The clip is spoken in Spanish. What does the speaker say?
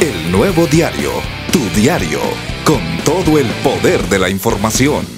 El nuevo diario, tu diario, con todo el poder de la información.